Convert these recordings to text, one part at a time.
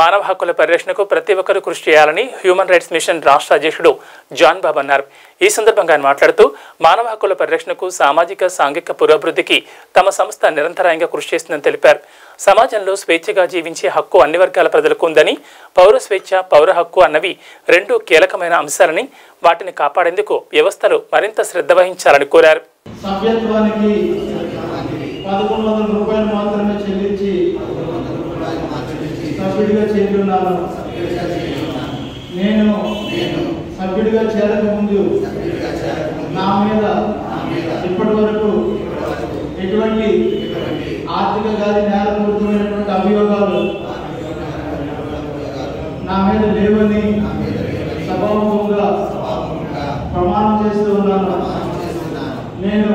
మానవ హక్కుల పరిరక్షణకు ప్రతి ఒక్కరూ కృషి చేయాలని హ్యూమన్ రైట్స్ మిషన్ రాష్ట్ర అధ్యక్షుడు జాన్ బాబు అన్నారు. ఈ సందర్భంగా ఆయన మాట్లాడుతూ మానవ హక్కుల పరిరక్షణకు సామాజిక సాంఘిక పురోభివృద్ధికి తమ సంస్థ నిరంతరాయంగా కృషి చేస్తుందని తెలిపారు. సమాజంలో స్వేచ్ఛగా జీవించే హక్కు అన్ని వర్గాల ప్రజలకు ఉందని పౌర స్వేచ్ఛ పౌర హక్కు అన్నవి రెండు కీలకమైన అంశాలని వాటిని కాపాడేందుకు వ్యవస్థలు మరింత శ్రద్ధ వహించాలని కోరారు. చేరున్నాను నేను సభ్యుడిగా చేరక ముందు నా మీద ఇప్పటి వరకు ఎటువంటి ఆర్థిక గారి నేరపూరితమైనటువంటి అభియోగాలు నా మీద లేవని సభాముఖంగా ప్రమాణం చేస్తూ ఉన్నాను. నేను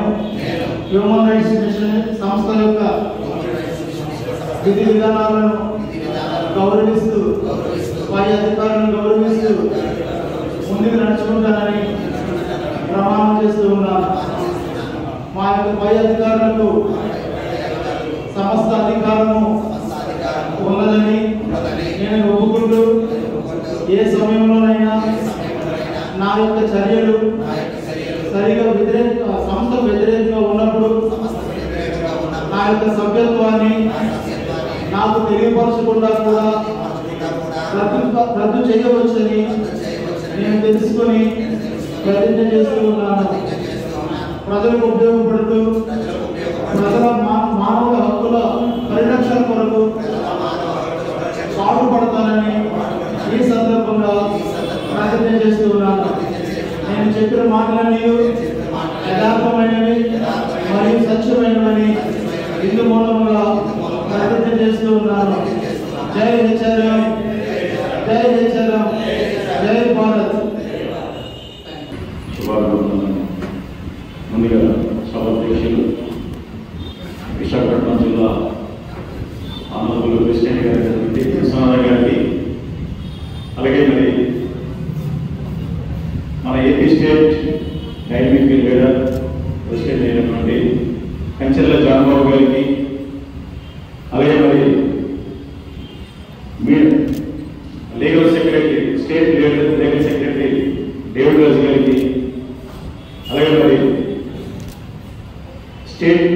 హ్యూమన్ రైట్స్ మిషన్ సంస్థ యొక్క విధి విధానాలను గౌరవిస్తూ పై అధికారులను గౌరవిస్తూ ముందుకు నడుచుకుంటానని ప్రమాణం చేస్తూ ఉన్నాను మా యొక్క పై అధికారులకు సమస్త అధికారము ఉన్నదని నేను ఒప్పుకుంటూ ఏ సమయంలోనైనా నా యొక్క చర్యలు సరిగా వ్యతిరేక సంస్థ వ్యతిరేకంగా ఉన్నప్పుడు నా యొక్క సభ్యత్వాన్ని నాకు తెలియపరచకుండా కూడా రద్దు రద్దు చేయవచ్చని నేను తెలుసుకొని ప్రతిజ్ఞ చేస్తూ ఉన్నాను. ప్రజలకు ఉపయోగపడుతూ ప్రజల మానవ హక్కుల పరిరక్షణ కొరకు పాటుపడతానని ఈ సందర్భంగా ప్రతిజ్ఞ చేస్తూ ఉన్నాను. నేను చెప్పిన మాటలన్నీ యథార్థమైనవి మరియు సత్యమైనవని ఇందు మూలముగా ప్రతిజ్ఞ చేస్తూ ఉన్నాను జై హెచ్చరం జై హెచ్చరం జై భారత్. ముందుగా సభాధ్యక్షులు విశాఖపట్నం జిల్లా ఆంధ్రప్రదేశ్ ప్రెసిడెంట్ గారి విశ్వనాథ గారికి అలాగే మరి మన AP state dynamic leader Kanchella Janababu గారికి అలాగే మరి మీ legal secretary state legal legal secretary David Raju గారికి అలాగే మరి స్టేట్